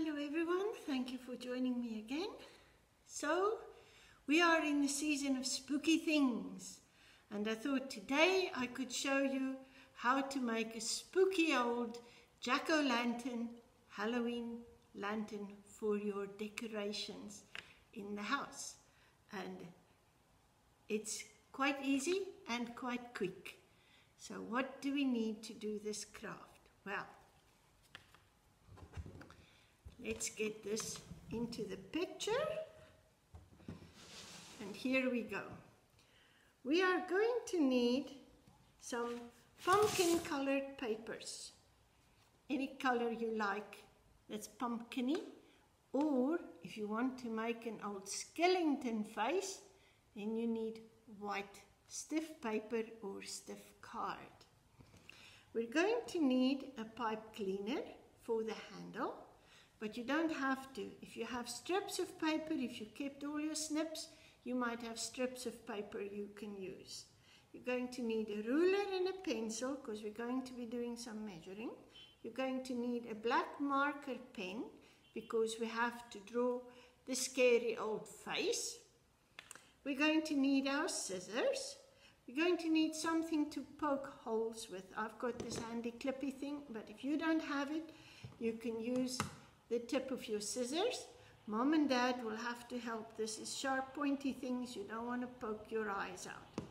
Hello everyone, thank you for joining me again. So, we are in the season of spooky things, and I thought today I could show you how to make a spooky old jack o' lantern Halloween lantern for your decorations in the house. And it's quite easy and quite quick. So, what do we need to do this craft? Well, Let's get this into the picture. And here we go. We are going to need some pumpkin colored papers. Any color you like that's pumpkiny. Or if you want to make an old skeleton face, then you need white stiff paper or stiff card. We're going to need a pipe cleaner for the handle but you don't have to. If you have strips of paper, if you kept all your snips, you might have strips of paper you can use. You're going to need a ruler and a pencil because we're going to be doing some measuring. You're going to need a black marker pen because we have to draw the scary old face. We're going to need our scissors. We're going to need something to poke holes with. I've got this handy clippy thing, but if you don't have it, you can use the tip of your scissors. Mom and dad will have to help. This is sharp pointy things. You don't want to poke your eyes out.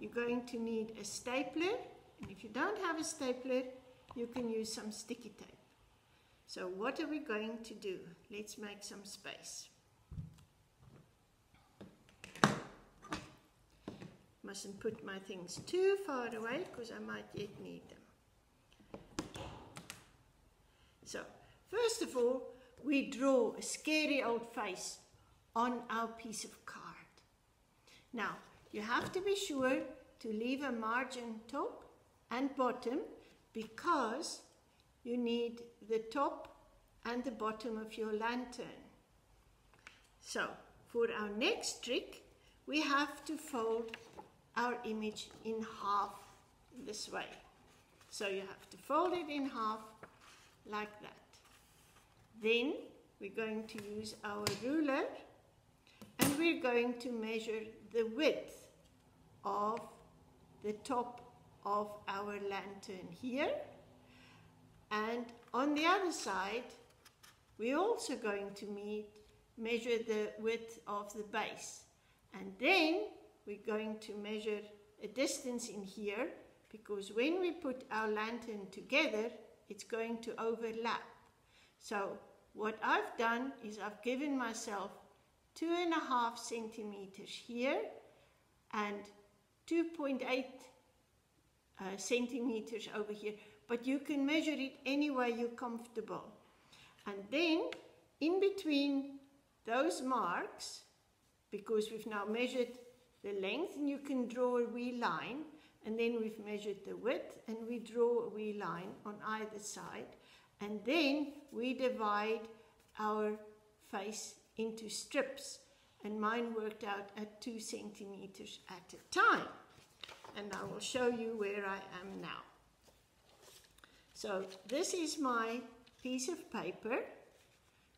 You're going to need a stapler. And if you don't have a stapler, you can use some sticky tape. So what are we going to do? Let's make some space. Mustn't put my things too far away because I might yet need them. So First of all, we draw a scary old face on our piece of card. Now, you have to be sure to leave a margin top and bottom because you need the top and the bottom of your lantern. So, for our next trick, we have to fold our image in half this way. So you have to fold it in half like that. Then we're going to use our ruler and we're going to measure the width of the top of our lantern here. And on the other side, we're also going to meet, measure the width of the base. And then we're going to measure a distance in here because when we put our lantern together, it's going to overlap. So what I've done is I've given myself two and a half centimeters here and 2.8 uh, centimeters over here. But you can measure it any way you're comfortable. And then in between those marks, because we've now measured the length and you can draw a wee line and then we've measured the width and we draw a wee line on either side and then we divide our face into strips and mine worked out at two centimeters at a time. And I will show you where I am now. So this is my piece of paper.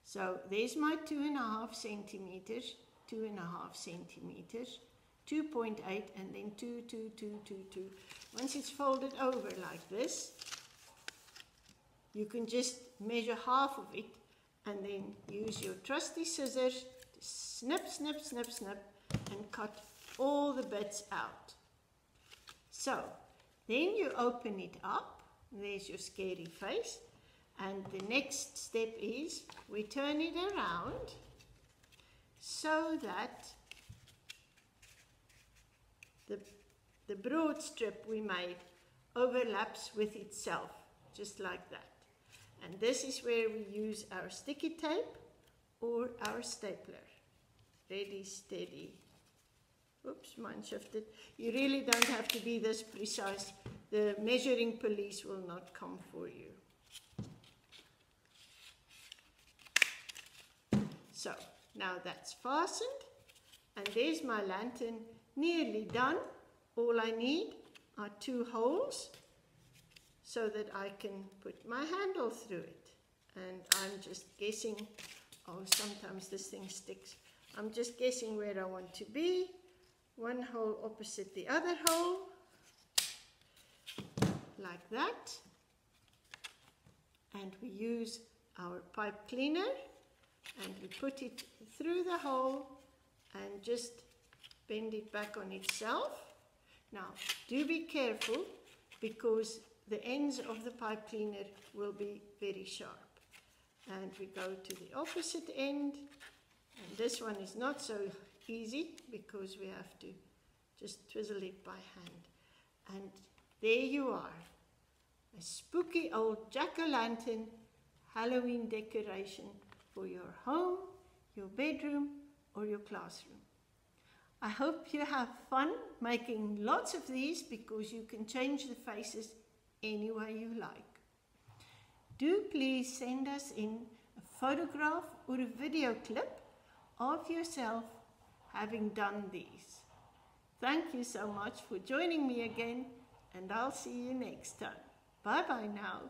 So there's my two and a half centimeters, two and a half centimeters, 2.8 and then 2, 2, 2, 2, 2. Once it's folded over like this, you can just measure half of it and then use your trusty scissors to snip, snip, snip, snip and cut all the bits out. So then you open it up, there's your scary face and the next step is we turn it around so that the, the broad strip we made overlaps with itself, just like that. And this is where we use our sticky tape or our stapler. Ready, steady. Oops, mine shifted. You really don't have to be this precise. The measuring police will not come for you. So, now that's fastened. And there's my lantern nearly done. All I need are two holes so that I can put my handle through it. and I'm just guessing, oh sometimes this thing sticks, I'm just guessing where I want to be, one hole opposite the other hole, like that, and we use our pipe cleaner. And we put it through the hole and just bend it back on itself. Now, do be careful because the ends of the pipe cleaner will be very sharp. And we go to the opposite end, and this one is not so easy because we have to just twizzle it by hand. And there you are, a spooky old jack-o'-lantern Halloween decoration for your home, your bedroom, or your classroom. I hope you have fun making lots of these because you can change the faces any way you like. Do please send us in a photograph or a video clip of yourself having done these. Thank you so much for joining me again and I'll see you next time. Bye bye now.